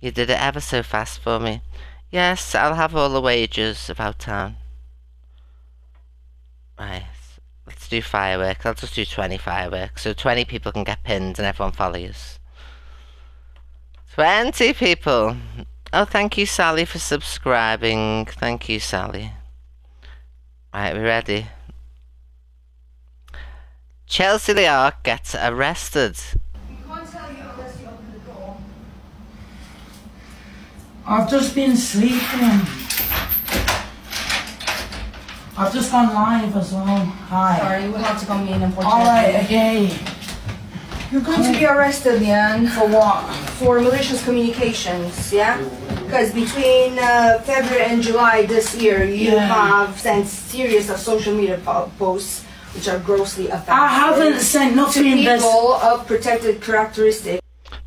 You did it ever so fast for me. Yes, I'll have all the wages about town. Right, let's do fireworks. I'll just do 20 fireworks. So 20 people can get pinned and everyone follows. 20 people! Oh, thank you, Sally, for subscribing. Thank you, Sally. Right, we ready? Chelsea Leark gets arrested. I've just been sleeping. I've just gone live as well. Hi. Sorry, we'll have to come in unfortunately. Alright, okay. You're going to be arrested, Jan, For what? for malicious communications, yeah? Because between uh, February and July this year, you Yeah. have sent series of social media po- posts which are grossly offensive. I haven't sent to nothing that's people of protected characteristics.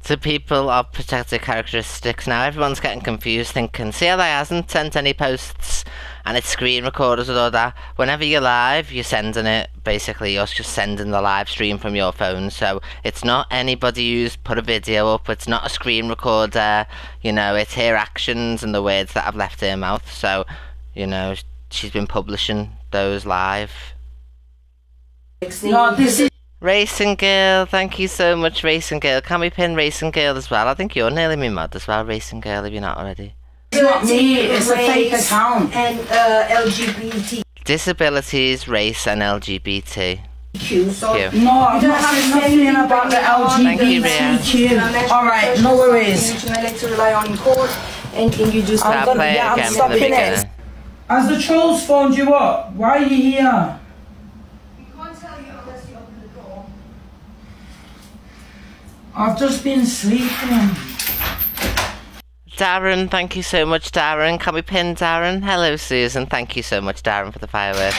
To people of protected characteristics. Now everyone's getting confused thinking CLI hasn't sent any posts and it's screen recorders and all that. Whenever you're live, you're sending it. Basically, you're just sending the live stream from your phone. So it's not anybody who's put a video up. It's not a screen recorder. You know, it's her actions and the words that have left her mouth. So, you know, she's been publishing those live. No, this is Racing Girl, thank you so much, Racing Girl. Can we pin Racing Girl as well? I think you're nearly me mod as well, Racing Girl, if you're not already. not me, it's a fake race, account. And uh, LGBTQ. Disabilities, race, and LGBT. So Thank No, I've not don't have said to nothing anything about the about Thank you, Rhea. LGBTQ. Alright, no worries. Information I like to rely on in court. Anything you do. I'm gonna- play yeah, I'm it again from the stopping it. Has the trolls phoned you up? Why are you here? We can't tell you unless you open the door. I've just been sleeping. Darren, thank you so much, Darren. Can we pin Darren? Hello, Susan. Thank you so much, Darren, for the fireworks.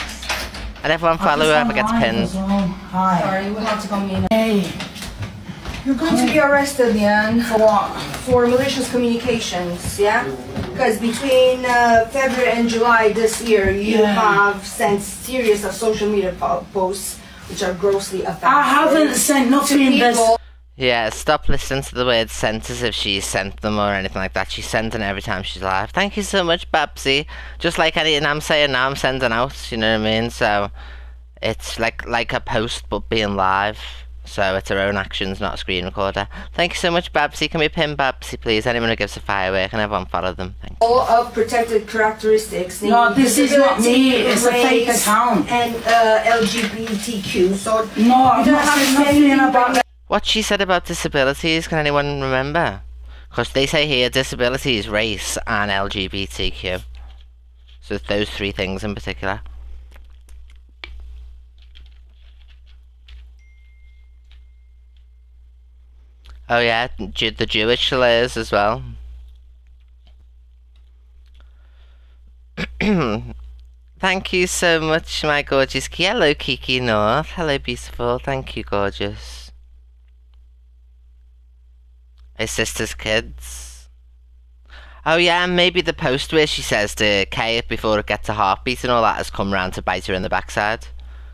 And everyone follow I've whoever gets pinned. well. Hi. Sorry, we'll have to come in. Hey, You're going to be arrested, Jan, for what? for malicious communications, yeah? Because between uh, February and July this year, you Yeah. have sent series of social media po- posts which are grossly offensive. I haven't sent to nothing that's people. Yeah, stop listening to the word sent as if she sent them or anything like that. She's sending every time she's live. Thank you so much, Babsy. Just like anything I'm saying now, I'm sending out. You know what I mean? So it's like like a post but being live. So it's her own actions, not a screen recorder. Thank you so much, Babsy. Can we pin Babsy, please? Anyone who gives a firework and everyone follow them. Thank you. All of protected characteristics. No, this is not me, it's a fake account. And uh, LGBTQ. So No, I've don't not have said to say nothing anything about the What she said about disabilities, can anyone remember? Because they say here disabilities, race, and LGBTQ. So those three things in particular. Oh yeah, the Jewish layers as well. Thank you so much, my gorgeous. Hello, Kiki North. Hello, beautiful. Thank you, gorgeous. His sister's kids. Oh yeah, and maybe the post where she says to Kay before it gets a heartbeat and all that has come round to bite her in the backside.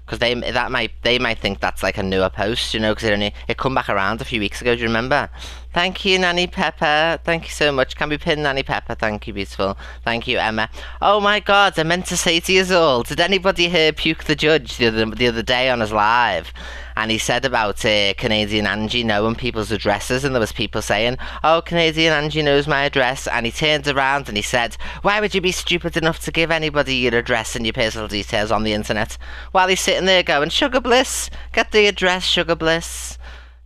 Because they that might they might think that's like a newer post, you know, because it only it come back around a few weeks ago. Do you remember? Thank you, Nanny Pepper. Thank you so much. Can we pin Nanny Pepper? Thank you, beautiful. Thank you, Emma. Oh my God, I meant to say to you all. Did anybody hear Puke the Judge the other the other day on his live? And he said about uh, Canadian Angie knowing people's addresses, and there was people saying, "Oh, Canadian Angie knows my address," and he turned around and he said, "Why would you be stupid enough to give anybody your address and your personal details on the internet?" While he's sitting there going, "Sugar Bliss, get the address, Sugar Bliss."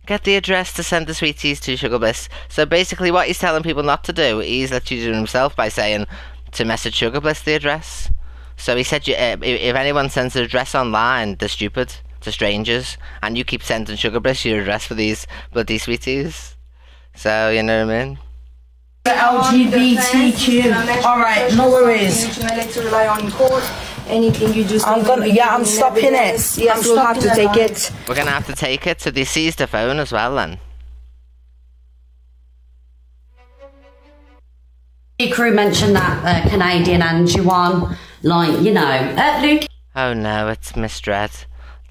Get the address to send the sweeties to Sugar Bliss. So basically, what he's telling people not to do, he's literally doing himself by saying to message Sugar Bliss the address. So he said, uh, if anyone sends an address online, they're stupid to strangers, and you keep sending Sugar Bliss your address for these bloody sweeties. So you know what I mean? the LGBTQ. Alright, no worries. I like to rely on in court. Anything you do. I'm gonna- yeah, I'm stopping it. Yes, I'm we'll have to take it. it. We're gonna have to take it. So they seized the phone as well. Then crew mentioned that uh, Canadian Angie one, like you know, uh, Luke oh no, it's Miss Dread.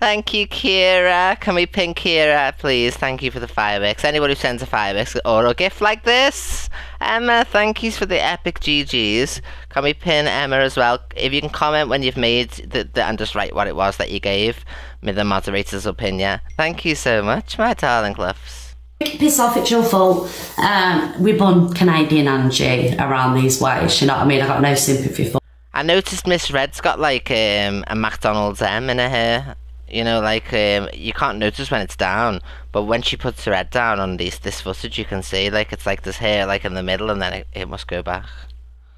Thank you, Kira. Can we pin Kira, please? Thank you for the fireworks. Anyone who sends a fireworks or a gift like this, Emma, thank yous for the epic GGs. Can we pin Emma as well? If you can comment when you've made the, the and just write what it was that you gave me, the moderator's will pin you. Thank you so much, my darling Cliffs. Piss off, it's your fault. Um, we're born Canadian Angie around these ways, you know what I mean? I got no sympathy for I noticed Miss Red's got like um, a McDonald's M in her hair. You know, like um, you can't notice when it's down, but when she puts her head down on this this footage, you can see like it's like this hair like in the middle, and then it, it must go back.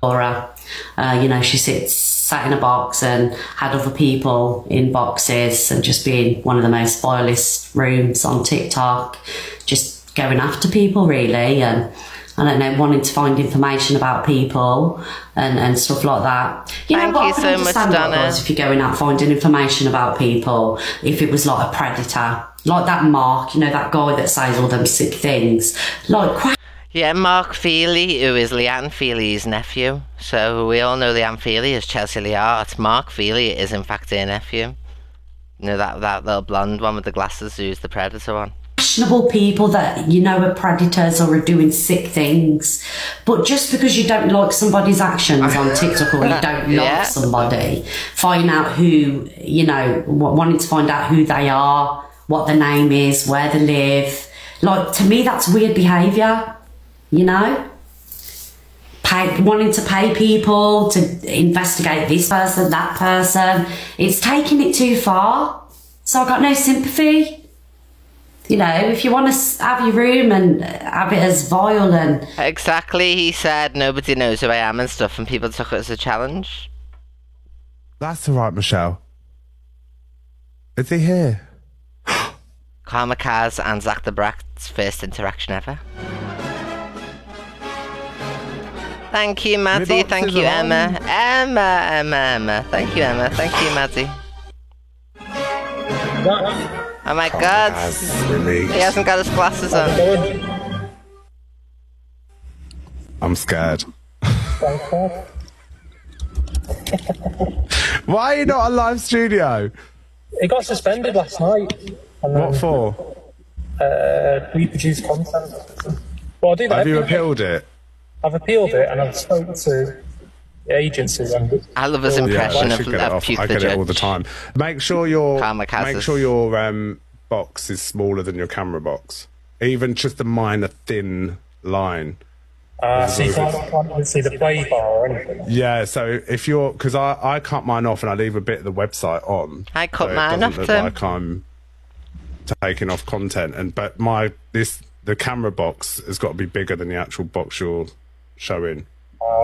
her. Uh, you know, she sits sat in a box and had other people in boxes and just being one of the most vilest rooms on TikTok, just going after people really and I don't know, wanting to find information about people and, and stuff like that. You Thank know what? you I so much, was if you're going out finding information about people, if it was like a predator, like that Mark, you know, that guy that says all them sick things. Like, Yeah, Mark Feely, who is Leanne Feely's nephew. So we all know Leanne Feely is Chelsea Liart. Mark Feely is in fact her nephew. You know that that little blonde one with the glasses who's the predator one. Fashionable people that you know are predators or are doing sick things. But just because you don't like somebody's actions on TikTok or you don't love Yeah. somebody, find out who, you know, wanting to find out who they are, what their name is, where they live. Like, to me, that's weird behaviour, you know? Pay, wanting to pay people to investigate this person, that person. It's taking it too far. So I got no sympathy you know, if you want to have your room and have it as vile and Exactly, he said nobody knows who I am and stuff, and people took it as a challenge. That's all right, Michelle. Is he here? Karma Kaz and Zach the Brack's first interaction ever. Thank you, Maddie. Thank you, are. Emma. Emma, Emma, Emma. Thank you, Emma. Thank you, Maddie. Oh my god. As released. He hasn't got his glasses on. I'm scared. Why are you not on live studio? It got suspended last night. And What then, for? uh, reproduced content. Well, I do that. Have you appealed it? I've appealed it and I've spoken to the agency and I love his Yeah, impression I of, should get of off. Puke I the get it all the time. Make sure your make sure your um, box is smaller than your camera box. Even just a minor thin line. uh, so you can't, can't see the play bar or anything. Yeah, so if you're because I, I cut mine off and I leave a bit of the website on. I cut so it mine doesn't off look too. Like I'm taking off content, and but my this the camera box has got to be bigger than the actual box you're showing.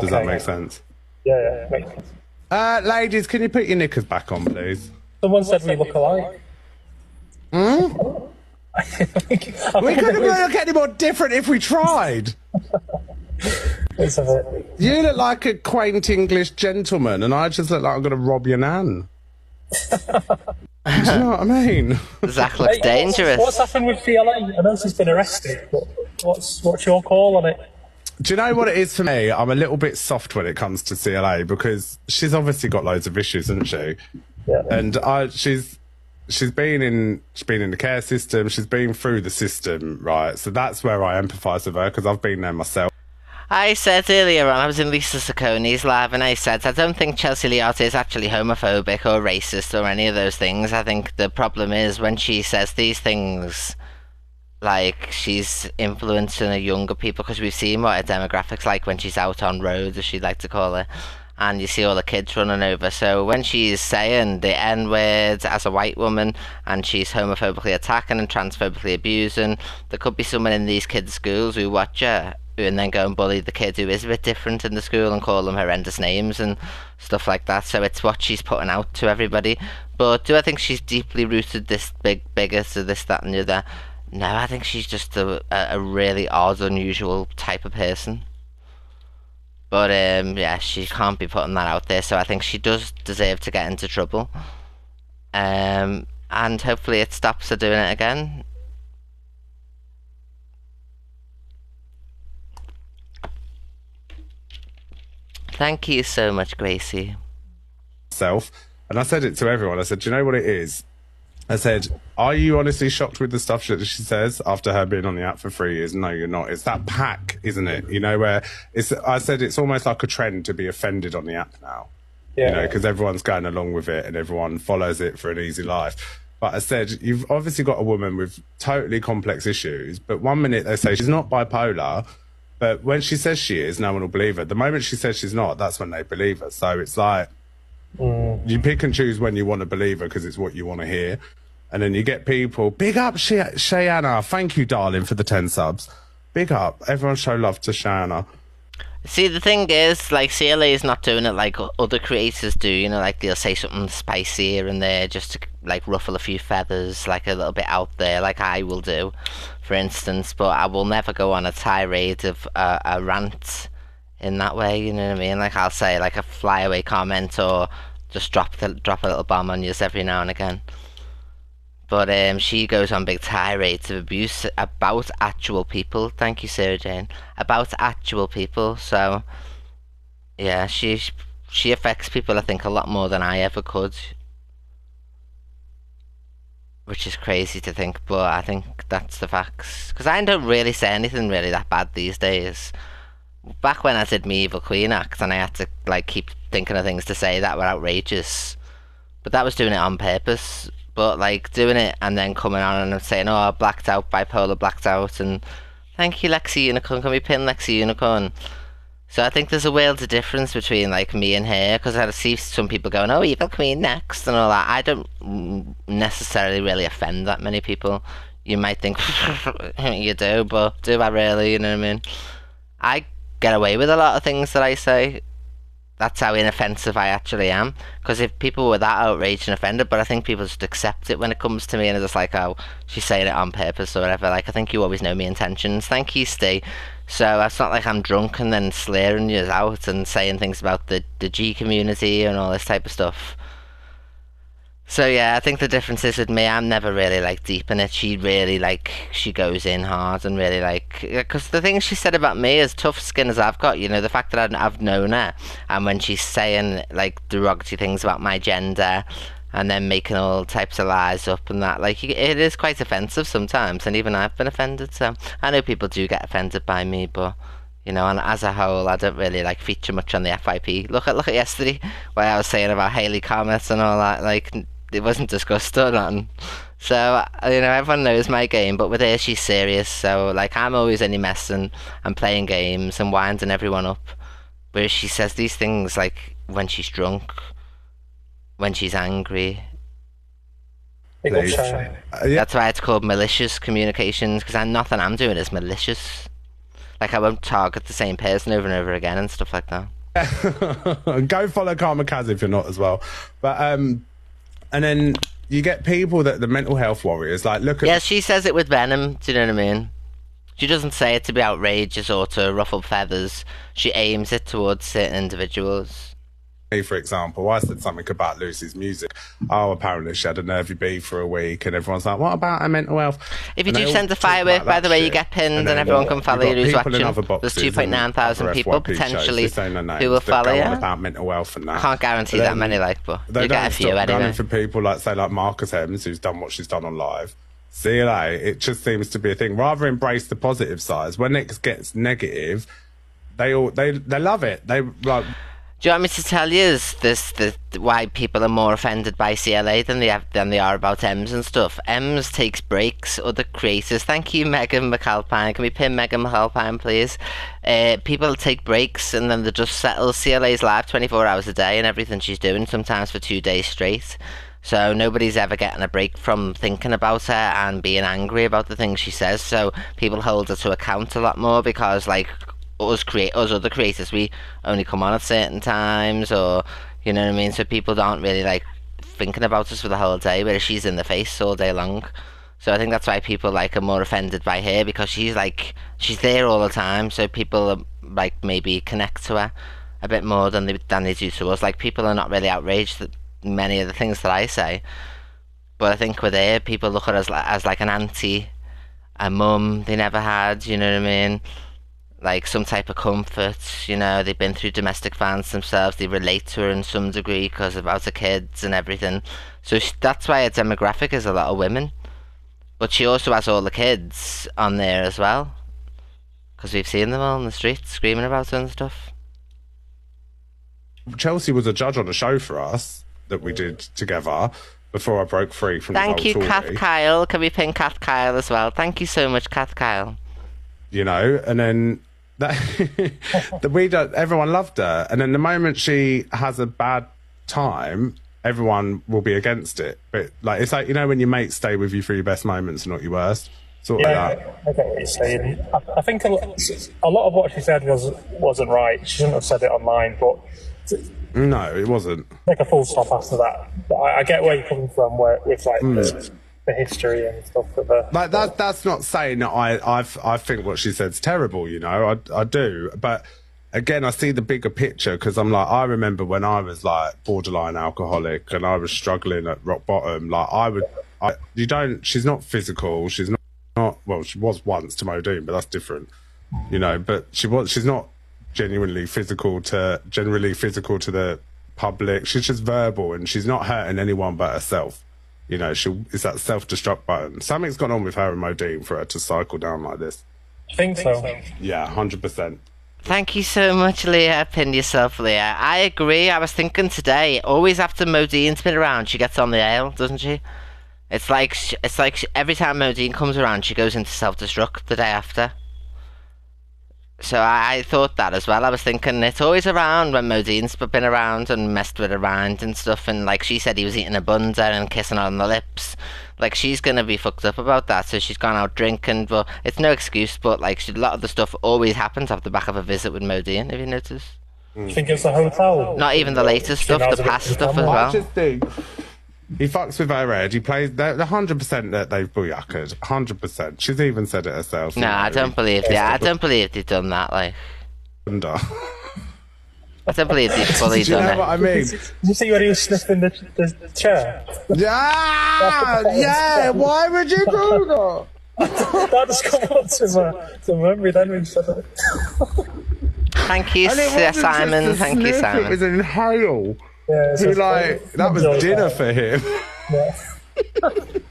Does that okay. make sense? Yeah, yeah. Makes sense. Uh, ladies, can you put your knickers back on, please? Someone said we look alike. Hmm? We couldn't look any more different if we tried. It's a bit- You look like a quaint English gentleman, and I just look like I'm going to rob your nan. Do you know what I mean? Zach looks Hey, dangerous. What's, what's happened with CLA? I know she's been arrested. But what's what's your call on it? Do you know what it is for me? I'm a little bit soft when it comes to CLA because she's obviously got loads of issues, hasn't she? Yeah. And I, she's she's been in she's been in the care system. She's been through the system, right? So that's where I empathise with her because I've been there myself. I said earlier on, I was in Lisa Sacconi's live, and I said, I don't think Chelsea Liot is actually homophobic or racist or any of those things. I think the problem is when she says these things, like she's influencing the younger people, because we've seen what her demographics like when she's out on road, as she'd like to call it. And you see all the kids running over. So when she's saying the N words as a white woman and she's homophobically attacking and transphobically abusing, there could be someone in these kids' schools who watch her and then go and bully the kid who is a bit different in the school and call them horrendous names and stuff like that. So it's what she's putting out to everybody. But do I think she's deeply rooted this big bigot to this, that, and the other? No, I think she's just a, a really odd, unusual type of person. But um, yeah, she can't be putting that out there. So I think she does deserve to get into trouble. Um, and hopefully it stops her doing it again. Thank you so much, Gracie. myself, and I said it to everyone. I said, "Do you know what it is?" I said, "Are you honestly shocked with the stuff that she says after her being on the app for three years?" No, you're not. It's that pack, isn't it? You know where it's. I said it's almost like a trend to be offended on the app now. Yeah. You know, because everyone's going along with it and everyone follows it for an easy life. But I said, you've obviously got a woman with totally complex issues. But one minute they say she's not bipolar, but when she says she is, no one will believe her. The moment she says she's not, that's when they believe her. So it's like mm. you pick and choose when you want to believe her because it's what you want to hear. And then you get people, big up Shay- Shayana. Thank you, darling, for the 10 subs. Big up. Everyone show love to Shayana. See, the thing is, like, CLA is not doing it like other creators do, you know, like they'll say something spicy here and there just to, like, ruffle a few feathers, like a little bit out there, like I will do, for instance, but I will never go on a tirade of uh, a rant in that way, you know what I mean? Like, I'll say, like, a flyaway comment or just drop, the, drop a little bomb on you every now and again. But um, she goes on big tirades of abuse about actual people. Thank you, Sarah Jane. About actual people. So, yeah, she she affects people. I think a lot more than I ever could. Which is crazy to think, but I think that's the facts. Because I don't really say anything really that bad these days. Back when I did me Evil Queen act, and I had to like keep thinking of things to say that were outrageous. But that was doing it on purpose. But like doing it and then coming on and saying, "Oh, I blacked out, bipolar blacked out," and thank you, Lexi Unicorn. Can we pin Lexi Unicorn? So I think there's a world of difference between like me and her because I see some people going, "Oh, Evil Queen next" and all that. I don't necessarily really offend that many people. You might think you do, but do I really? You know what I mean? I get away with a lot of things that I say. That's how inoffensive I actually am. Because if people were that outraged and offended, but I think people just accept it when it comes to me and they're just like, oh, she's saying it on purpose or whatever. Like, I think you always know my intentions. Thank you, Steve. So it's not like I'm drunk and then slurring you out and saying things about the, the G community and all this type of stuff. So yeah, I think the difference is with me, I'm never really like deep in it. She really like she goes in hard and really like because the things she said about me, as tough skin as I've got, you know, the fact that I've, known her, and when she's saying like derogatory things about my gender, and then making all types of lies up and that, like it is quite offensive sometimes, and even I've been offended. So I know people do get offended by me, but. You know, and as a whole, I don't really like feature much on the FYP. Look at look at yesterday, where I was saying about Haley Comet and all that. Like, it wasn't discussed or nothing. So you know, everyone knows my game, but with her, she's serious. So like, I'm always only messing and playing games and winding everyone up. Whereas she says these things like when she's drunk, when she's angry. Big up Please. Shane. Uh, yeah, That's why it's called malicious communications because nothing I'm doing is malicious. Like I won't target the same person over and over again and stuff like that. go follow Kamikaze if you're not as well. But um, and then you get people that the mental health warriors like look at Yeah, she says it with venom. Do you know what I mean? She doesn't say it to be outrageous or to ruffle feathers. She aims it towards certain individuals. Me, for example. I said something about Lucy's music. Oh, apparently she had a nervy bee for a week, and everyone's like, "What about her mental health?" If you And do send a talk firework, by the way, you get pinned and then everyone can follow you who's watching. There's boxes 2.9 and thousand people potentially just saying their names, who will follow you. about mental health and that. Can't guarantee that many, like, but they you get a few anyway. for people like say like Marcus Hems, who's done what she's done on live. CLA, it just seems to be a thing. Rather embrace the positive sides. When it gets negative, they all they they love it. They like Do you want me to tell you is this why people are more offended by CLA than they have, than they are about Ems and stuff? Ems takes breaks. Other creators, thank you, Megan McAlpine. Can we pin Megan McAlpine, please? Uh, people take breaks and then they just settle. CLA's live twenty four hours a day and everything she's doing, sometimes for two days straight. So nobody's ever getting a break from thinking about her and being angry about the things she says. So people hold her to account a lot more because like us create us other creators we only come on at certain times or you know what I mean? So people don't really like thinking about us for the whole day whereas she's in the face all day long. So I think that's why people like are more offended by her because she's like she's there all the time so people are, like maybe connect to her a bit more than they than they do to us. Like people are not really outraged at many of the things that I say. But I think with her people look at us like, as like an auntie a mum they never had you know what I mean like some type of comfort. You know, they've been through domestic violence themselves. They relate to her in some degree because about the kids and everything. So sh that's why her demographic is a lot of women. But she also has all the kids on there as well. Because we've seen them all in the streets screaming about her and stuff. Chelsea was a judge on a show for us that we did together before I broke free from Thank you, Kath Kyle. Can we pin Kath Kyle as well? Thank you so much, Kath Kyle. You know, and then that, that we don't, everyone loved her, and then the moment she has a bad time, everyone will be against it. But like it's like you know when your mates stay with you for your best moments and not your worst, sort of Yeah, like that. I get what you're saying. I, I think a lot, a lot of what she said was wasn't right. She shouldn't have said it online, but No, it wasn't. make a full stop after that. But I, I get where you're coming from, where it's like Hmm. History and stuff the. Like that. That's not saying that I I've, I think what she said's terrible. You know, I I do, but. Again, I see the bigger picture because I'm like, I remember when I was like borderline alcoholic and I was struggling at rock bottom. Like, I would, I, you don't, she's not physical. She's not, not, well, she was once to Modine, but that's different, you know, but she was, she's not genuinely physical to, generally physical to the public. She's just verbal and she's not hurting anyone but herself. You know, she it's that self destruct button. Something's gone on with her and Modine for her to cycle down like this. I think so. Yeah, 100%. Thank you so much, Leah. Pin yourself, Leah. I agree. I was thinking today, always after Modine's been around, she gets on the ale, doesn't she? It's like it's like every time Modine comes around, she goes into self-destruct the day after. So I, I thought that as well. I was thinking it's always around when Modine's been around and messed with around and stuff. And like she said, he was eating a bunda and kissing her on the lips. Like she's gonna be fucked up about that. So she's gone out drinking. But it's no excuse. But like she, a lot of the stuff always happens off the back of a visit with Modine. Have you noticed? I think it's the hotel. Not even the latest stuff, the past stuff as well. Just think he fucks with her head. He plays the the hundred percent that they've booyaked. Hundred percent. She's even said it herself. you No, I don't believe that. I don't believe they've done that. Like, under. I don't believe they've fully Do you done know it. what I mean? Did you see when he was sniffing the, the, the chair? Yeah, yeah. Why would you do that? That just come up to my, to my memory then when you said it. Thank you, And it Sir wasn't just Simon. a Thank you, sniff, It Simon. was an inhale. Yeah, just- like that was dinner that. for him. Yeah.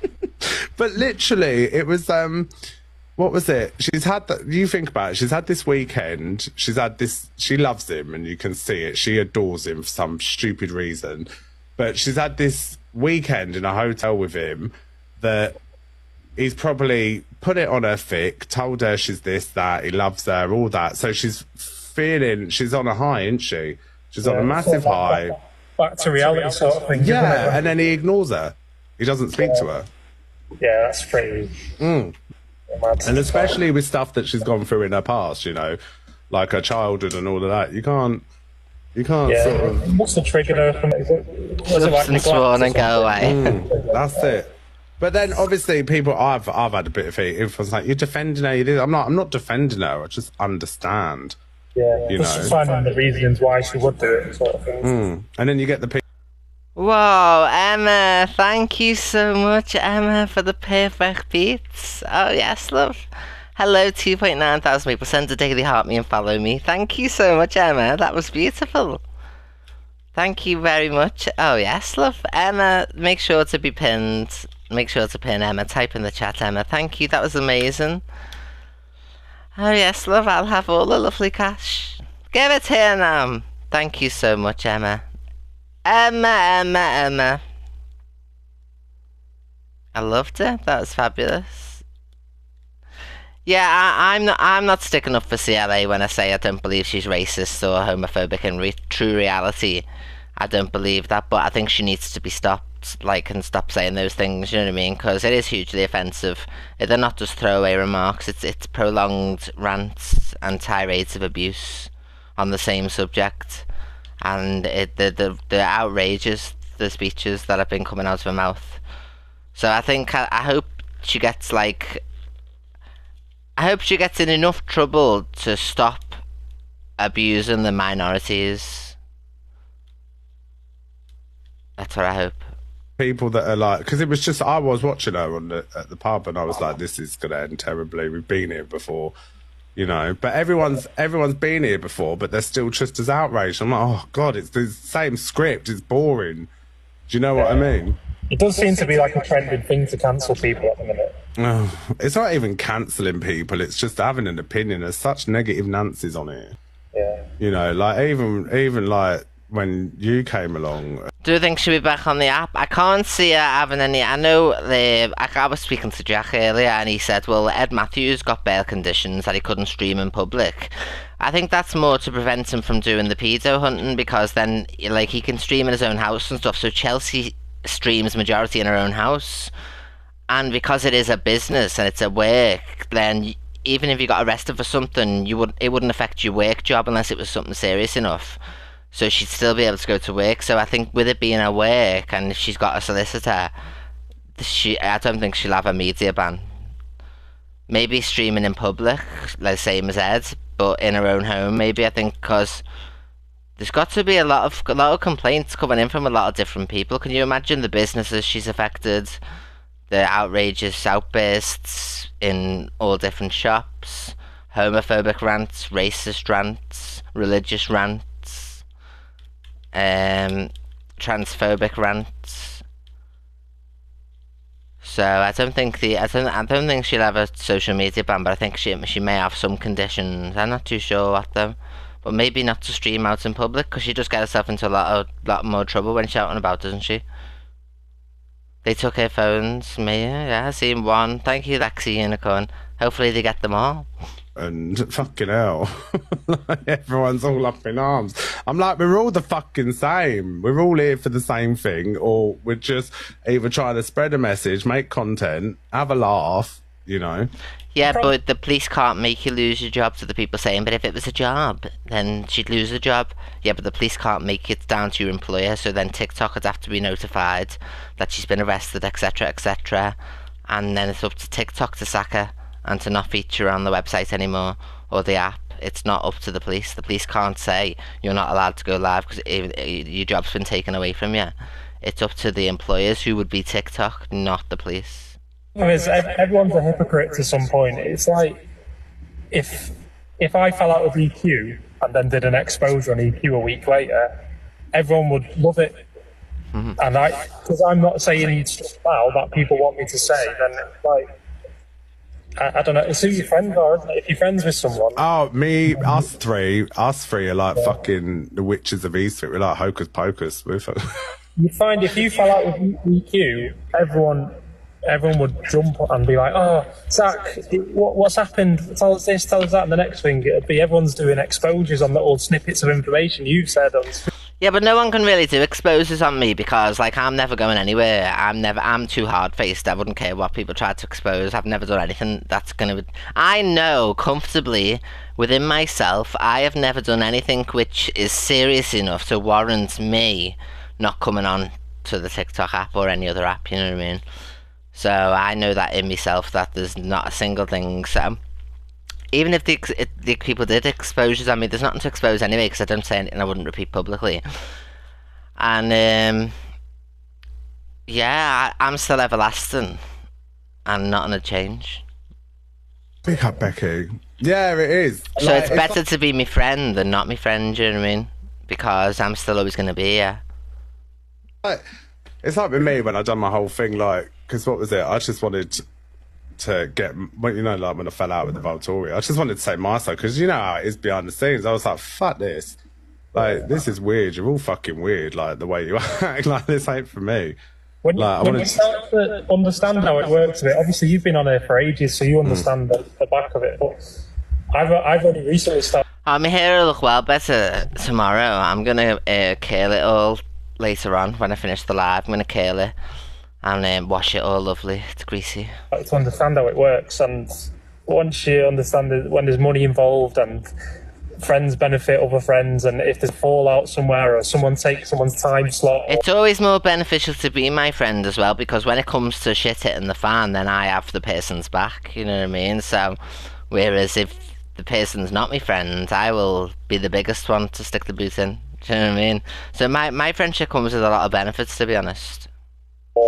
But literally, it was um, what was it? She's had that. You think about it. She's had this weekend. She's had this. She loves him, and you can see it. She adores him for some stupid reason. But she's had this weekend in a hotel with him that he's probably put it on her thick, told her she's this, that, he loves her, all that. So she's feeling she's on a high, isn't she? She's on a massive high. Back, back to reality sort of thing. Yeah, it? and then he ignores her. He doesn't speak to her. yeah, that's pretty. Mm. mad. And especially with stuff that she's gone through in her past, you know, like her childhood and all of that. You can't, you can't yeah, sort of. it must have triggered her from is it, was like Substance neglect sworn or and go something? away. Mm, that's it. But then obviously people, I've I've had a bit of it. It was like you're defending her. You did. I'm not. I'm not defending her. I just understand. Yeah, You just know. finding the reasons why she would do it, sort of thing. Hmm. And then you get the people. Whoa, Emma, thank you so much, Emma, for the perfect beats. Oh, yes, love. Hello, 2.9 thousand people. Send a daily heart me and follow me. Thank you so much, Emma. That was beautiful. Thank you very much. Oh, yes, love. Emma, make sure to be pinned. Make sure to pin Emma. Type in the chat, Emma. Thank you. That was amazing. Oh, yes, love. I'll have all the lovely cash. Give it here now. Thank you so much, Emma. Emma, Emma, Emma. I loved it. That was fabulous. Yeah, I, I'm not. I'm not sticking up for CLA when I say I don't believe she's racist or homophobic. In re- true reality, I don't believe that. But I think she needs to be stopped. Like, and stop saying those things. You know what I mean? Because it is hugely offensive. They're not just throwaway remarks. It's it's prolonged rants and tirades of abuse on the same subject and it, the, the the outrageous the speeches that have been coming out of her mouth. So I think I, I hope she gets like I hope she gets in enough trouble to stop abusing the minorities. That's what I hope. People that are like because it was just I was watching her on the at the pub and I was like, this is gonna end terribly. We've been here before, You know, but everyone's everyone's been here before, but they're still just as outraged. I'm like, oh god, it's the same script. It's boring. Do you know what I mean? It does seem to be like a trending thing to cancel people at the minute. Oh, it's not even cancelling people. It's just having an opinion. There's such negative Nancy's on it. Yeah. You know, like even even like when you came along, Do you think she'll be back on the app? I can't see her having any. I know the. I I was speaking to Jack earlier, and he said, "Well, Ed Matthews got bail conditions that he couldn't stream in public." I think that's more to prevent him from doing the pedo hunting because then, like, he can stream in his own house and stuff. So Chelsea streams majority in her own house, and because it is a business and it's a work, then even if you got arrested for something, you would it wouldn't affect your work job unless it was something serious enough so she'd still be able to go to work. So I think with it being her work and if she's got a solicitor, she I don't think she'll have a media ban. Maybe streaming in public, like same as Ed, but in her own home. Maybe I think because there's got to be a lot of a lot of complaints coming in from a lot of different people. Can you imagine the businesses she's affected, the outrageous outbursts in all different shops, homophobic rants, racist rants, religious rants um, transphobic rants. So I don't think the I don't I don't think she'll have a social media ban, but I think she she may have some conditions. I'm not too sure what them, but maybe not to stream out in public because she just get herself into a lot of lot more trouble when shouting about, doesn't she? They took her phones. Me, yeah, I seen one. Thank you, Lexi Unicorn. Hopefully they get them all. And fucking hell, everyone's all up in arms. I'm like, we're all the fucking same. We're all here for the same thing, or we're just either trying to spread a message, make content, have a laugh. You know, Yeah, but the police can't make you lose your job to the people saying, but if it was a job, then she'd lose the job. Yeah, but the police can't make it down to your employer, so then TikTok would have to be notified that she's been arrested, etc., etc. And then it's up to TikTok to sack her and to not feature on the website anymore or the app. It's not up to the police. The police can't say you're not allowed to go live because your job's been taken away from you. It's up to the employers who would be TikTok, not the police. I mean, everyone's a hypocrite to some point. It's like if if I fell out with EQ and then did an exposure on EQ a week later, everyone would love it. Mm-hmm. And I, because I'm not saying stuff now that people want me to say, then it's like I, I don't know. It's who your friends are, isn't it? If you're friends with someone, oh me, us three, us three are like fucking the witches of Eastwick. We're like hocus pocus. You find if you fell out with EQ, everyone. Everyone would jump and be like, "Oh, Zach, what, what's happened? Tell us this, tell us that." And the next thing it'd be everyone's doing exposures on the little snippets of information you've said on Yeah, but no one can really do exposes on me because, like, I'm never going anywhere. I'm never. I'm too hard faced. I wouldn't care what people try to expose. I've never done anything that's gonna. I know comfortably within myself. I have never done anything which is serious enough to warrant me not coming on to the TikTok app or any other app. You know what I mean? So I know that in myself that there's not a single thing. So even if the, ex- if the people did exposures I mean, there's nothing to expose anyway because I don't say anything and I wouldn't repeat publicly. And um, yeah, I, I'm still everlasting and not gonna change. Pick up Becky. Yeah, it is. So Like, it's better to be my friend than not my friend. Do you know what I mean? Because I'm still always gonna be here. like, it's like with me when I done my whole thing, like, because what was it? I just wanted to, to get, well, you know, like when I fell out with the Valtoria, I just wanted to say my side, because you know how it is behind the scenes. I was like, fuck this. Like, this is weird. You're all fucking weird, like, the way you act. like, this ain't for me. When you, Like, I when wanna- you start to understand how it works a bit, obviously you've been on here for ages, so you understand the, the back of it. But I've I've only recently started. My hair will look well better tomorrow. I'm gonna uh, curl it all later on when I finish the live. I'm gonna curl it and um, wash it all lovely. It's greasy. to understand how it works. And once you understand that when there's money involved and friends benefit other friends, and if there's fallout somewhere or someone takes someone's time slot, It's always more beneficial to be my friend as well because when it comes to shit hitting the fan, then I have the person's back. You know what I mean? So, whereas if the person's not my friend, I will be the biggest one to stick the boot in. Do you know what I mean? So my my friendship comes with a lot of benefits, to be honest.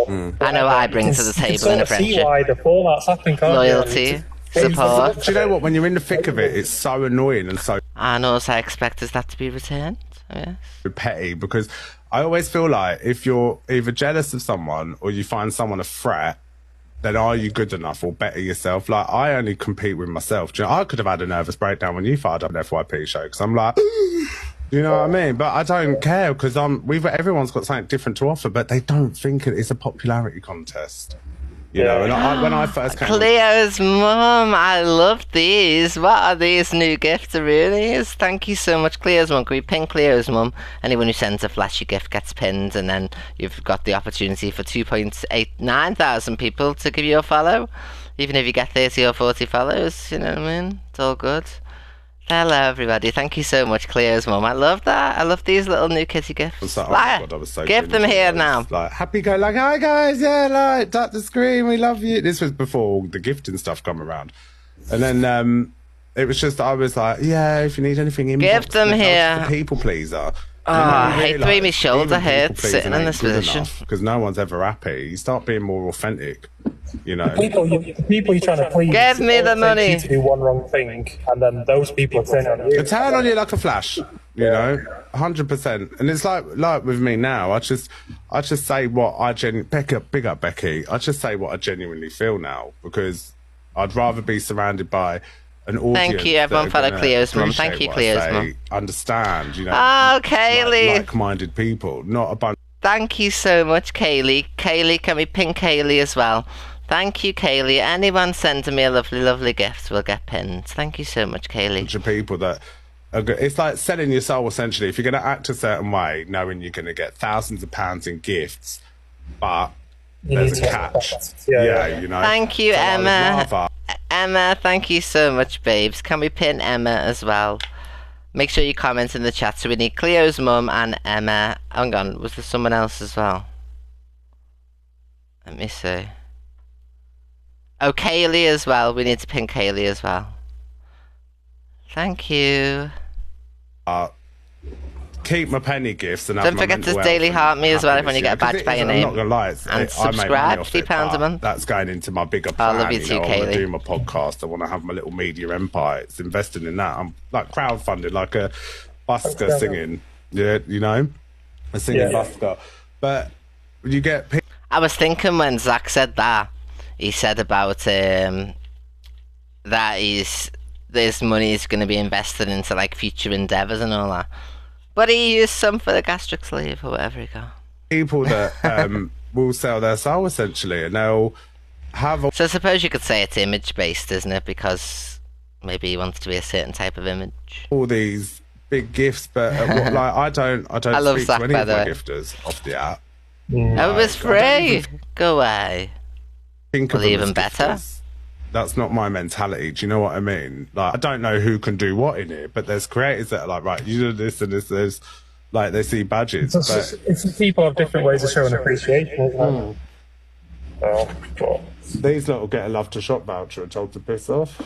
Hmm. I know what I bring to the table in a sort see friendship. why the fallout's happening, can't you? Loyalty. it's- support. Do you know what? When you're in the thick of it, it's so annoying and so And also, I expect is that to be returned. Yes. petty because I always feel like if you're either jealous of someone or you find someone a threat, then are you good enough or better yourself? Like I only compete with myself. Do you know, I could have had a nervous breakdown when you fired up an FYP show because I'm like, you know what I mean? But I don't care because I'm. Um, we've everyone's got something different to offer, but they don't think it is a popularity contest. You know, and I, when I first came, Cleo's mum, I love these. What are these new gifts, really? Thank you so much, Cleo's mum. Can we pin Cleo's mum? Anyone who sends a flashy gift gets pinned, and then you've got the opportunity for 2.89 thousand people to give you a follow. Even if you get 30 or 40 follows, you know what I mean? It's all good. Hello, everybody. Thank you so much, Cleo's mom. I love that. I love these little new kitty gifts. like, oh Like, God, I was so give them here now. Like happy go, like hi guys, yeah, like tap the screen, we love you. This was before the gifting stuff come around, and then um, it was just I was like, yeah, if you need anything, inbox Give them me. I was here. The people pleaser. Oh, I hate the way my shoulder hurts sitting in this position. because no one's ever happy. You start being more authentic, you know. People, you, people you're trying to please. Give me the money. You to do one wrong thing, and then those people turn on you. They turn on you like a flash, you know, hundred percent. And it's like like with me now. I just I just say what I genuinely big up, big up Becky. I just say what I genuinely feel now because I'd rather be surrounded by an audience. Thank you, everyone. for the Follow gonna Cleo's mum. Thank you, what I Cleo's say, mum. Understand, you know. Oh, Kaylee. like-minded people, not a bunch. Thank you so much, Kaylee. Kaylee, can we pin Kaylee as well? Thank you, Kaylee. Anyone sending me a lovely, lovely gift will get pinned. Thank you so much, Kaylee. of people that are. It's like selling your soul essentially. If you're going to act a certain way, knowing you're going to get thousands of pounds in gifts, but You there's need a to catch. Yeah, Yeah, yeah. you know. Thank you, So Emma. Emma, thank you so much, babes. Can we pin Emma as well? Make sure you comment in the chat. So we need Cleo's mum and Emma. Oh, hang on, was there someone else as well? Let me see. Oh, Kaylee as well. We need to pin Kaylee as well. Thank you. uh, keep my penny gifts and Don't forget to daily heart me as well if happiness, when you get yeah, a badge 'cause it by is- your I'm name. not gonna lie, it's, And it, I make subscribe, off £3 a month. That's going into my bigger plan. I love you you too, know, I want Kaylee. to do my podcast. I want to have my little media empire. It's investing in that. I'm like crowdfunded, like a busker singing. Yeah, you know, a singing Yeah. busker. But you get I was thinking when Zach said that, he said about um, that he's this money is going to be invested into like future endeavors and all that. But he used some for the gastric sleeve or whatever he got. people that um, will sell their soul essentially, and they'll have So I suppose you could say it's image based, isn't it? Because maybe he wants to be a certain type of image. all these big gifts, but uh, what, like I don't, I don't I love speak Zach, to any by of the my way. gifters off the app. Oh, it was I don't free. even Go away. Think of Well, them even as better. That's not my mentality. Do you know what I mean? Like I don't know who can do what in it, but there's creators that are like, right, you do this and this, this. Like they see badges, It's, just, but it's people have different ways of showing appreciation, isn't Hmm. it? So, but these lot will get a love to shop voucher and told to piss off.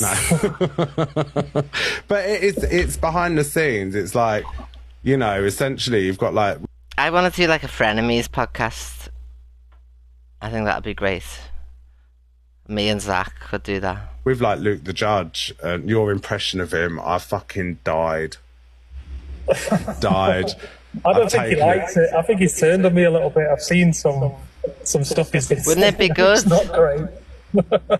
No, but it's it's behind the scenes. It's like, you know, essentially you've got like I want to do like a frenemies podcast. I think that'd be great. Me and Zach could do that. with like Luke the Judge and your impression of him. I fucking died. died. I don't I've think he taken likes it. I think he's turned on me a little bit. I've seen some some stuff he's been Wouldn't it be good? It's not great.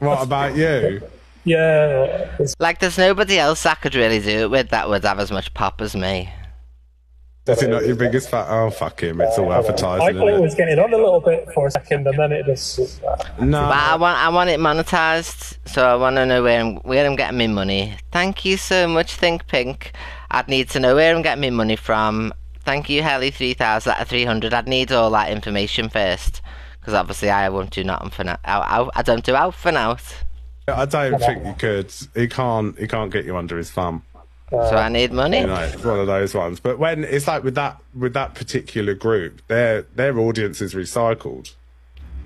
What about you? Yeah, Like, there's nobody else I could really do it with that would have as much pop as me. Is it not your biggest fan? Oh, fuck him. It's all I advertising. thought it Isn't was getting on a little bit for a second, and then it just. No. But I want, I want it monetized, so I want to know where I'm, where I'm getting my money. Thank you so much, Think Pink. I'd need to know where I'm getting my money from. Thank you, Helly three thousand at three hundred. I'd need all that information first, because obviously I won't do nothing for now. I, I, I don't do out for now, I don't think you could. He can't. He can't get you under his thumb. I need money. You know, it's one of those ones. But when it's like with that with that particular group, their their audience is recycled.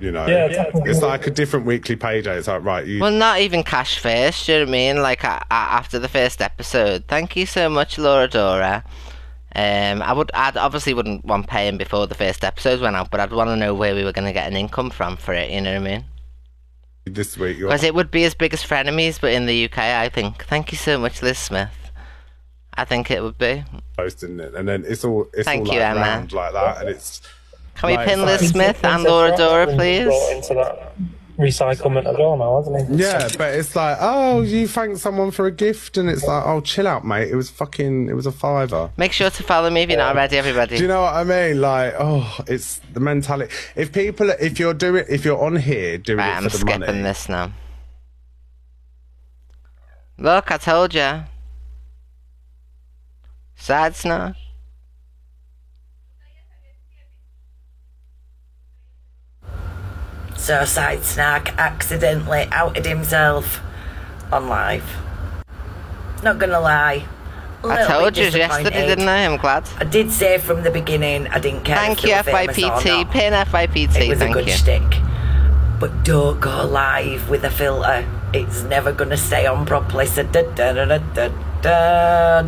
You know, Yeah, definitely. it's like a different weekly payday. It's like right, you Well, not even cash first. Do you know what I mean? Like I, I, after the first episode. Thank you so much, Laura Dora. Um, I would, I'd obviously wouldn't want paying before the first episode went out, but I'd want to know where we were going to get an income from for it. You know what I mean? this week. Because it would be as big as Frenemies, but in the UK, I think. Thank you so much, Liz Smith. I think it would be. posting it, and then it's all it's Thank all you, like Emma. round like that, and it's Can we Right, pin Liz fine. Smith and Princess Laura Dora, please? Brought into that recyclement as well now, hasn't he? yeah, but it's like oh, you thank someone for a gift, and it's like oh, chill out, mate. It was fucking, it was a fiver. Make sure to follow me if you're not already, everybody. Do you know what I mean? Like, oh, it's the mentality. If people, if you're doing, if you're on here doing Right, it I'm for the skipping money, this now. Look, I told ya. So Side Snack accidentally outed himself on live. Not gonna lie. I told you yesterday, didn't I? I'm glad. I did say from the beginning I didn't care Thank if you, they were famous or FYPT. Pin FYPT, It was a good you. stick. But don't go live with a filter. It's never gonna stay on properly. So da da da da da da.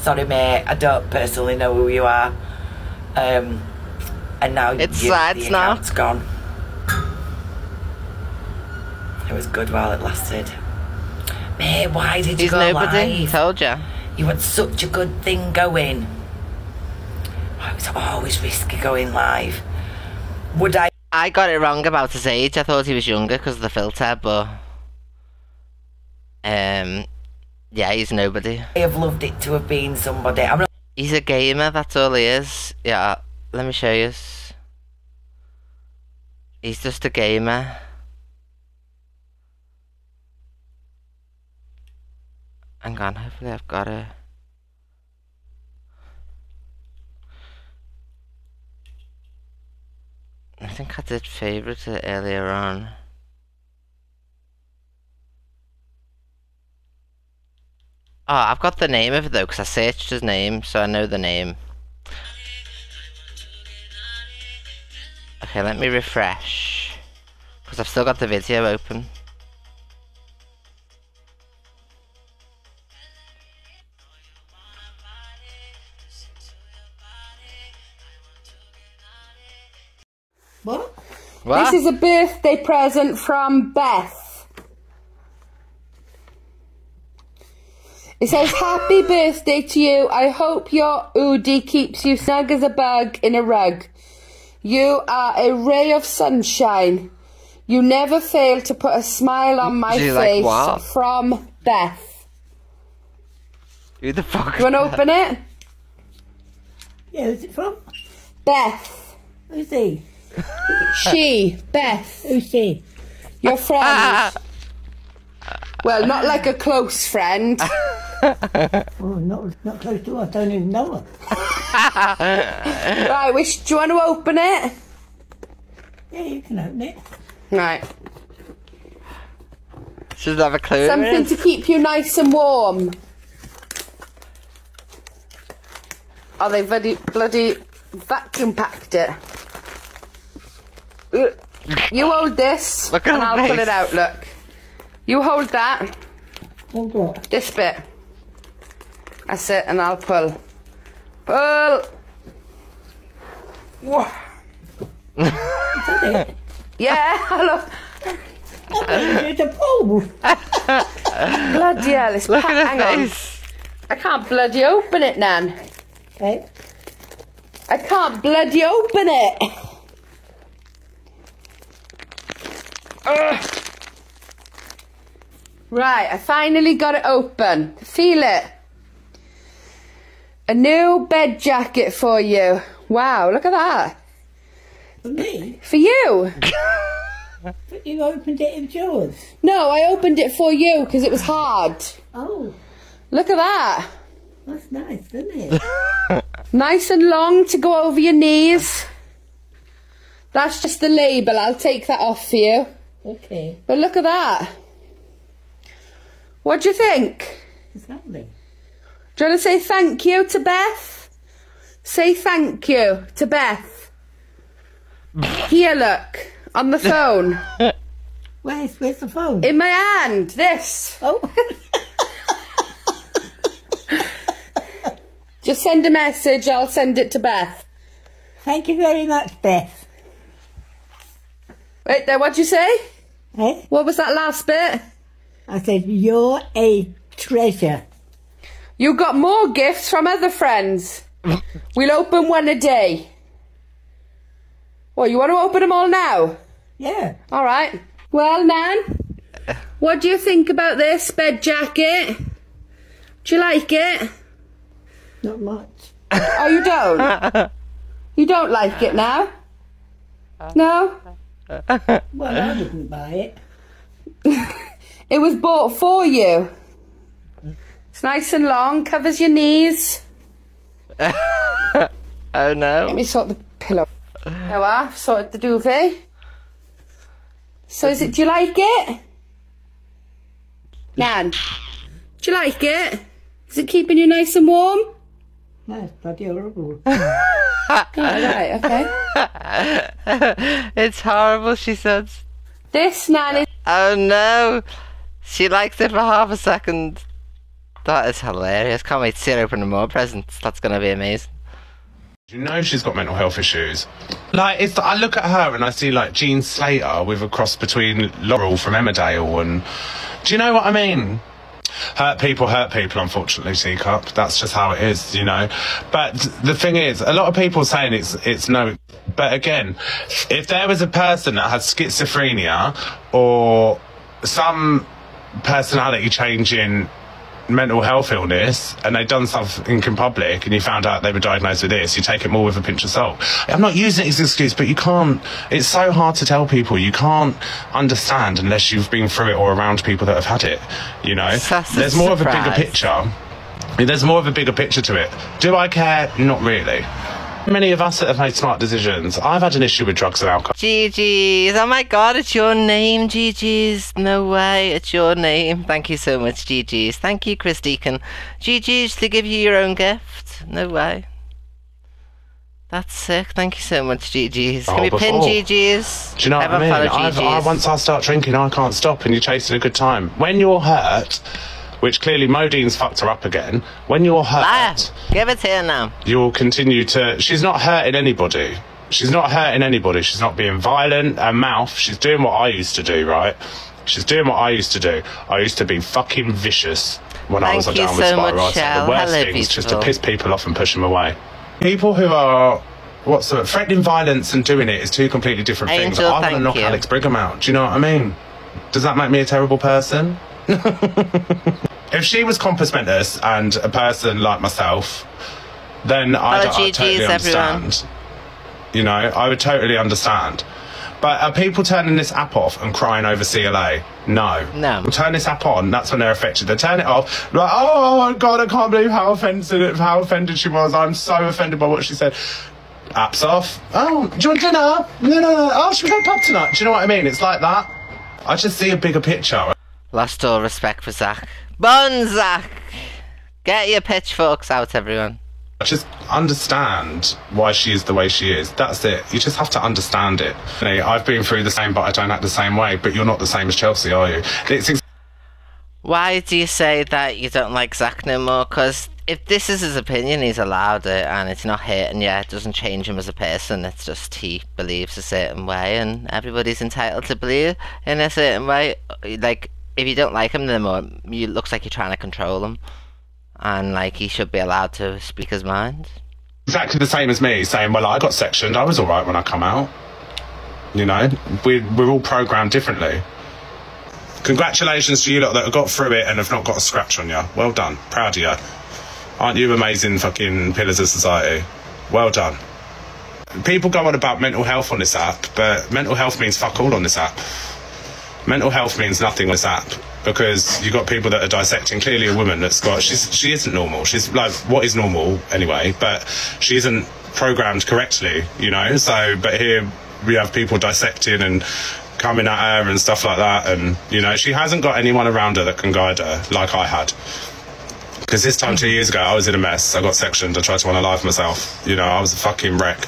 Sorry, mate. I don't personally know who you are. Um, and now It's you, sad the now. account's gone. It was good while it lasted. Mate, why did you He's go nobody. live? Told you. You had such a good thing going. I was always risky going live. Would I I got it wrong about his age. I thought he was younger because of the filter, but um, yeah, he's nobody. I have loved it to have been somebody? I'm not He's a gamer. That's all he is. Yeah, let me show you. He's just a gamer. Hang on, hopefully I've got it. I think I did favourite it earlier on. Oh, I've got the name of it though, because I searched his name, so I know the name. Okay, let me refresh. Because I've still got the video open. What? What? This is a birthday present from Beth. It says, Happy birthday to you. I hope your Oodie keeps you snug as a bug in a rug. You are a ray of sunshine. You never fail to put a smile on my Do you like face. what? From Beth. Who the fuck? You want to open it? Yeah, who's it from? Beth. Who's he? She. Beth. Who's she? Your friend. Well, not like a close friend. Oh, not, not close to her. I don't even know her. right, which, do you want to open it? Yeah, you can open it. Right. She doesn't have a clue. Something to keep you nice and warm. Oh, they bloody, bloody vacuum packed it. You hold this, Look at and I'll pull it out. Look, you hold that, Hold what? this bit. That's it, and I'll pull. Pull. Whoa. yeah, hello. It's a pole. Bloody hell, it's Look packed. at Hang her on. I can't bloody open it, Nan. Okay. I can't bloody open it. Ugh. Right, I finally got it open. Feel it. A new bed jacket for you. Wow, look at that. For me? For you. But you opened it with yours. No, I opened it for you because it was hard. Oh, Look at that. that's nice, isn't it? Nice and long to go over your knees. That's just the label. I'll take that off for you. okay. But look at that. What do you think? It's lovely. Do you want to say thank you to Beth? Say thank you to Beth. Here, look, on the phone. Where's, where's the phone? In my hand, this. oh. Just send a message, I'll send it to Beth. Thank you very much, Beth. Wait there, what'd you say? Eh? What was that last bit? I said, you're a treasure. You got more gifts from other friends. we'll open one a day. Well, you want to open them all now? Yeah. All right. Well, Nan, what do you think about this bed jacket? Do you like it? Not much. Oh, you don't? you don't like it now? No? Well, I didn't buy it. It was bought for you. It's nice and long, covers your knees. Oh no. Let me sort the pillow. There we are, sorted the duvet. So is it, do you like it? Nan, do you like it? Is it keeping you nice and warm? That's bloody horrible. Oh, right, okay. it's horrible, she said. This Nan is Oh no. She likes it for half a second. That is hilarious. Can't wait to see her open more presents. That's gonna be amazing. You know she's got mental health issues. Like it's, I look at her and I see like Jean Slater with a cross between Laurel from Emmerdale and. Do you know what I mean? Hurt people hurt people, unfortunately, Teacup. That's just how it is, you know. But the thing is, a lot of people saying it's it's no. But again, if there was a person that had schizophrenia or some personality changing mental health illness and they'd done something in public and you found out they were diagnosed with this, you take it more with a pinch of salt. I'm not using it as an excuse, but you can't, it's so hard to tell people. You can't understand unless you've been through it or around people that have had it, you know? There's more of a bigger picture. There's more of a bigger picture to it. Do I care? Not really. Many of us that have made smart decisions. I've had an issue with drugs and alcohol. GG's. Oh my god, it's your name, GG's. No way, it's your name. Thank you so much, GG's. Thank you, Chris Deacon. GG's to give you your own gift. No way. That's sick. Thank you so much, GG's. Can Oh, we pin GG's? Do you know what I mean? I've, I, once I start drinking, I can't stop, and you're chasing a good time. When you're hurt, which clearly Modine's fucked her up again. When you're hurt, Ah, give it here now. you'll continue to. She's not hurting anybody. She's not hurting anybody. She's not being violent. Her mouth. She's doing what I used to do, right? She's doing what I used to do. I used to be fucking vicious when I was a you downward so spiral. I said the worst Hello, things just to piss people off and push them away. People who are what's the threatening violence and doing it is two completely different things. Angel, I want to knock you. Alex Brigham out. Do you know what I mean? Does that make me a terrible person? if she was compass and a person like myself, then Follow I'd totally GGs, everyone. understand. You know, I would totally understand. But are people turning this app off and crying over CLA? No. No. Turn this app on, that's when they're affected. They turn it off, like, oh my god, I can't believe how offended, how offended she was. I'm so offended by what she said. App's off. Oh, do you want dinner? No, no, no. Oh, should we go pub tonight? Do you know what I mean? It's like that. I just see a bigger picture. Lost all respect for Zach. Bun, Zach! Get your pitchforks out, everyone. just understand why she is the way she is. That's it. You just have to understand it. You know, I've been through the same, but I don't act the same way. But you're not the same as Chelsea, are you? It's Why do you say that you don't like Zach no more? Because if this is his opinion, he's allowed it, and it's not hurting yeah, It doesn't change him as a person. It's just he believes a certain way, and everybody's entitled to believe in a certain way. Like if you don't like him more, you looks like you're trying to control him, and like he should be allowed to speak his mind. exactly the same as me saying, "Well, I got sectioned. I was all right when I come out." You know, we we're all programmed differently. Congratulations to you lot that have got through it and have not got a scratch on you. Well done. Proud of you. Aren't you amazing fucking pillars of society? Well done. People go on about mental health on this app, but mental health means fuck all on this app. Mental health means nothing this app because you've got people that are dissecting. Clearly, a woman that's got she's she isn't normal. She's like what is normal anyway, but she isn't programmed correctly, you know. So, but here we have people dissecting and coming at her and stuff like that, and you know she hasn't got anyone around her that can guide her like I had. Because this time two years ago, I was in a mess. I got sectioned. I tried to unalive myself. You know, I was a fucking wreck.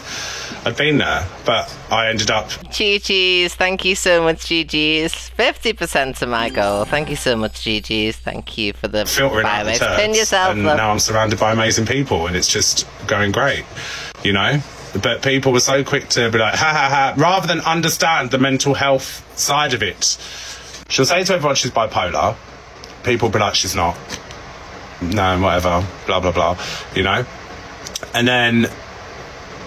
I'd been there, but I ended up GG's, thank you so much, GG's. 50% to my goal. Thank you so much, GG's. Thank you for the filtering out the turds, Pin yourself and now I'm surrounded by amazing people, and it's just going great. You know, but people were so quick to be like, ha ha ha, rather than understand the mental health side of it. She'll say to everyone she's bipolar. People will be like, she's not. No, whatever, blah, blah, blah, you know? And then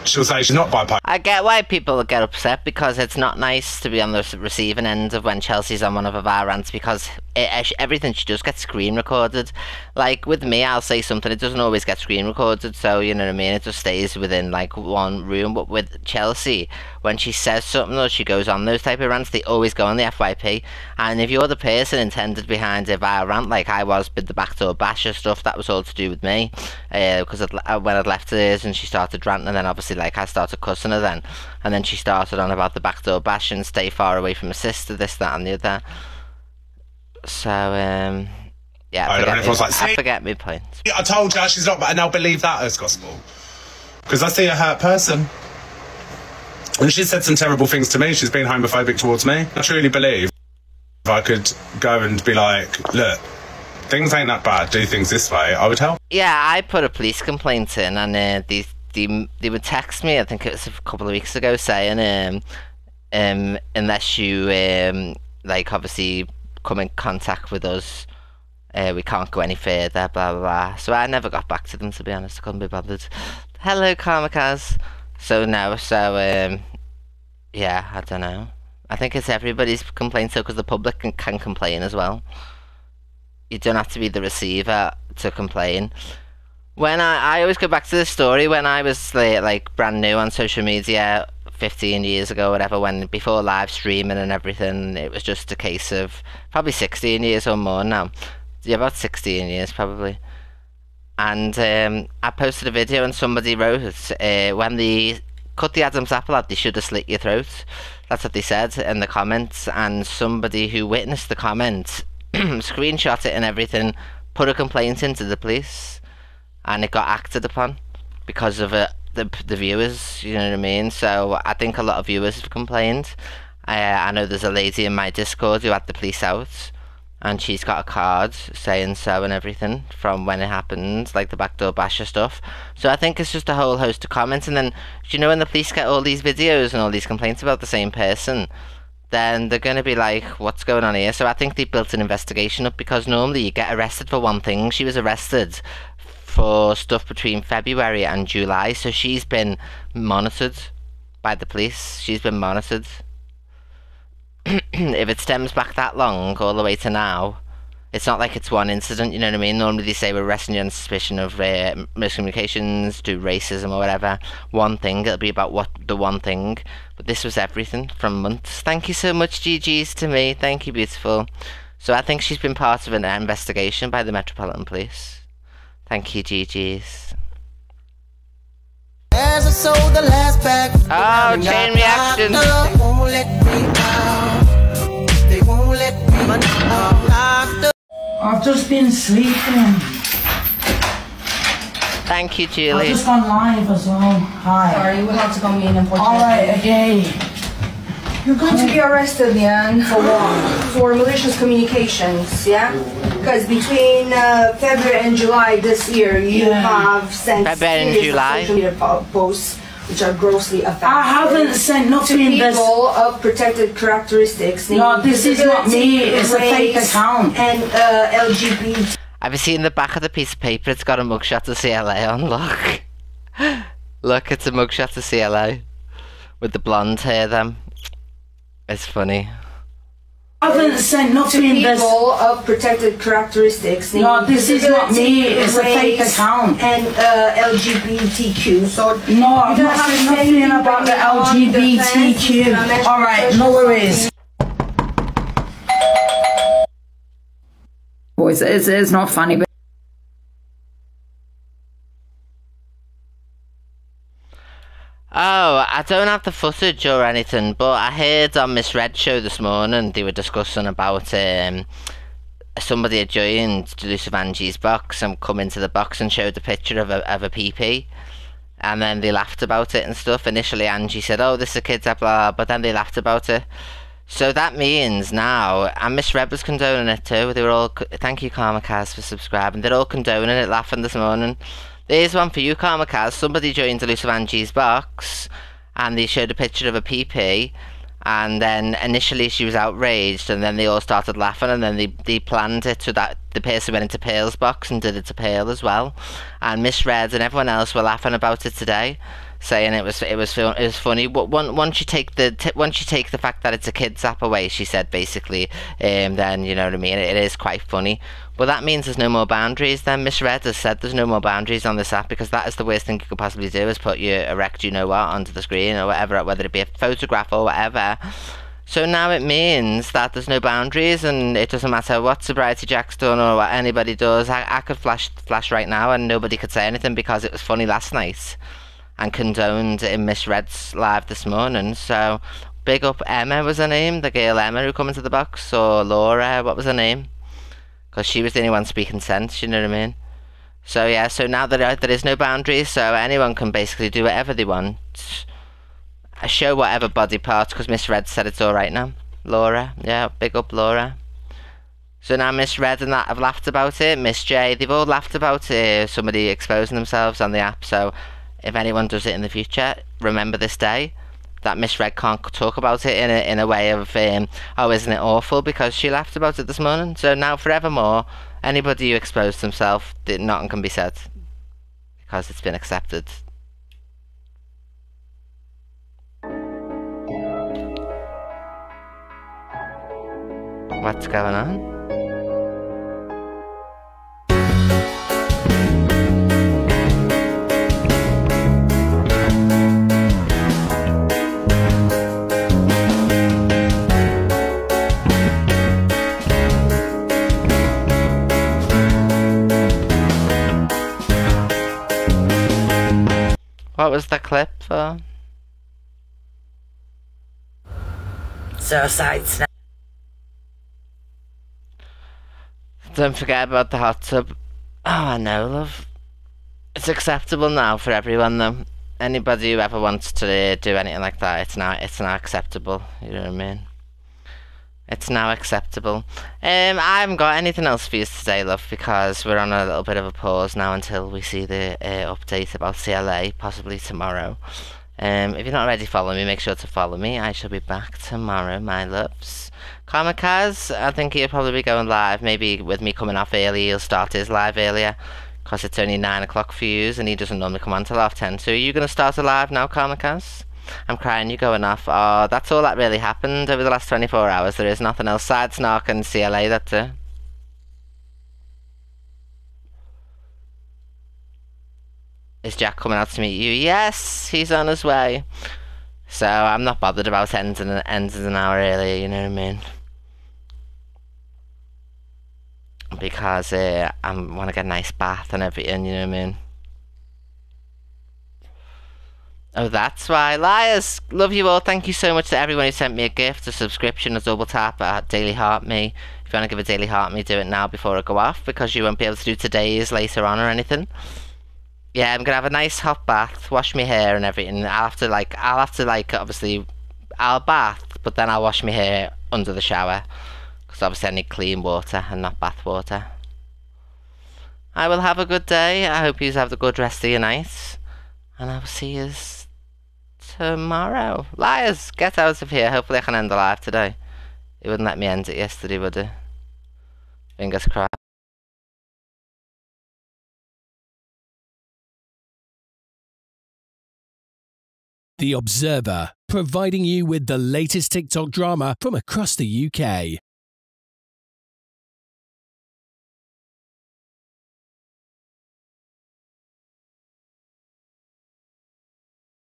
she'll say she's not bipolar. I get why people get upset because it's not nice to be on the receiving end of when Chelsea's on one of our rants because everything she does get screen recorded. Like with me, I'll say something, it doesn't always get screen recorded, so you know what I mean? It just stays within like one room. But with Chelsea, when she says something or she goes on those type of rants, they always go on the FYP. And if you're the person intended behind a vile rant, like I was with the backdoor basher stuff, that was all to do with me. Because uh, when I'd left hers and she started ranting, and then obviously like I started cussing her then. And then she started on about the backdoor bashing, stay far away from her sister, this, that, and the other. So, um, yeah, I, forget, me, like, I forget my point. I told you she's not, and I now believe that as gospel. Because I see a hurt person. And she said some terrible things to me. She's been homophobic towards me. I truly believe if I could go and be like, look, things ain't that bad, do things this way, I would help. Yeah, I put a police complaint in, and uh, they, they, they would text me, I think it was a couple of weeks ago, saying, um, um, unless you, um, like, obviously come in contact with us. Uh, we can't go any further, blah, blah, blah. So I never got back to them, to be honest. I couldn't be bothered. Hello, Karmakaz. So now, so, um, yeah, I don't know. I think it's everybody's complaint, so because the public can, can complain as well. You don't have to be the receiver to complain. When I, I always go back to the story when I was like, like brand new on social media, 15 years ago, whatever, when before live streaming and everything, it was just a case of probably 16 years or more now. Yeah, about 16 years probably. And um, I posted a video and somebody wrote, uh, when they cut the Adam's apple out, they should have slit your throat. That's what they said in the comments. And somebody who witnessed the comment screenshot it and everything, put a complaint into the police, and it got acted upon because of it the the viewers. You know what I mean? So I think a lot of viewers have complained. Uh, I know there's a lady in my Discord who had the police out, and she's got a card saying so and everything from when it happened, like the backdoor basher stuff. So I think it's just a whole host of comments, and then you know when the police get all these videos and all these complaints about the same person, then they're going to be like, what's going on here? So I think they built an investigation up because normally you get arrested for one thing. She was arrested for stuff between February and July, so she's been monitored by the police. She's been monitored. if it stems back that long, all the way to now, it's not like it's one incident, you know what I mean? Normally they say we're arresting you on suspicion of uh, miscommunications, do racism or whatever. One thing, it'll be about what the one thing. But this was everything from months. Thank you so much, GG's to me. Thank you, beautiful. So I think she's been part of an investigation by the Metropolitan Police. Thank you, GG's. As I sold the last pack, oh, chain reaction. I've just been sleeping. Thank you, Julie. I've just gone live as well. Hi. Sorry, we have to come in and Alright, okay. You're going to be arrested, Jan. For what? For malicious communications, yeah? Because between uh, February and July this year, you yeah. have sent February and July. social media posts which are grossly offensive. I haven't sent nothing to people of protected characteristics. No, this is not me. It's a fake account. And uh, LGBT. Have you seen the back of the piece of paper? It's got a mugshot of CLA on. Look, look, it's a mugshot of CLA with the blonde hair. Them. It's funny. I haven't sent nothing to people of protected characteristics. No, this is not me. It's a fake account. And uh, LGBTQ. So no, I've not said nothing about the LGBTQ. All right, no worries. Boys, it's, it's not funny, but. Oh, I don't have the footage or anything, but I heard on Miss Red show this morning they were discussing about um, somebody had joined Delusive Angie's box and come into the box and showed a picture of a, of a PP. And then they laughed about it and stuff. Initially, Angie said, Oh, this is a kid's app, blah, but then they laughed about it. So that means now, and Miss Red was condoning it too. They were all, thank you, Karmakaz, for subscribing. They're all condoning it, laughing this morning. There's one for you, Karma Kaz. Somebody joined Elusive Angie's box and they showed a picture of a PP and then initially she was outraged and then they all started laughing and then they, they planned it so that the person went into Pale's box and did it to Pale as well. And Miss Red and everyone else were laughing about it today saying it was it was it was funny. But once you take the once you take the fact that it's a kids app away she said basically um, then you know what I mean? It, it is quite funny but that means there's no more boundaries then Miss Red has said there's no more boundaries on this app because that is the worst thing you could possibly do is put your erect you know what onto the screen or whatever whether it be a photograph or whatever so now it means that there's no boundaries and it doesn't matter what sobriety Jack's done or what anybody does. I, I could flash flash right now and nobody could say anything because it was funny last night and condoned in Miss Red's live this morning. So big up Emma was her name, the girl Emma who come into the box, or Laura, what was her name? Because she was the only one speaking sense, you know what I mean? So yeah, so now that there is no boundaries, so anyone can basically do whatever they want I show whatever body part because Miss Red said it's alright now. Laura, yeah, big up Laura. So now Miss Red and that have laughed about it. Miss J, they've all laughed about it. Somebody exposing themselves on the app. So if anyone does it in the future, remember this day that Miss Red can't talk about it in a, in a way of, um, oh, isn't it awful? Because she laughed about it this morning. So now, forevermore, anybody who exposed themselves, nothing can be said because it's been accepted. What's going on? What was the clip for? Suicide snap. Don't forget about the hot tub. Oh, I know, love. It's acceptable now for everyone, though. Anybody who ever wants to do anything like that, it's now it's now acceptable. You know what I mean? It's now acceptable. Um, I haven't got anything else for you today, love, because we're on a little bit of a pause now until we see the uh, update about CLA, possibly tomorrow. Um, if you're not already following me, make sure to follow me. I shall be back tomorrow, my loves. Kamikaze, I think he'll probably be going live. Maybe with me coming off early, he'll start his live earlier. Because it's only 9 o'clock for you, and he doesn't normally come on till half 10. So are you going to start a live now, Kamikaze? I'm crying, you're going off. Oh, that's all that really happened over the last 24 hours. There is nothing else. Side Snark and CLA, that's it. Is Jack coming out to meet you? Yes, he's on his way. So I'm not bothered about ending, ending an hour earlier, you know what I mean? Because uh, I want to get a nice bath and everything, you know what I mean? Oh, that's why. Liars! Love you all. Thank you so much to everyone who sent me a gift, a subscription, a double tap at Daily Heart Me. If you want to give a Daily Heart Me, do it now before I go off because you won't be able to do today's later on or anything yeah, I'm gonna have a nice hot bath, wash my hair and everything. I'll have to like, I'll have to like, obviously, I'll bath, but then I'll wash my hair under the shower, because obviously I need clean water and not bath water. I will have a good day. I hope you have a good rest of your night, and I will see you tomorrow. Liars, get out of here. Hopefully I can end the live today. It wouldn't let me end it yesterday, would it? Fingers crossed. The Observer, providing you with the latest TikTok drama from across the UK.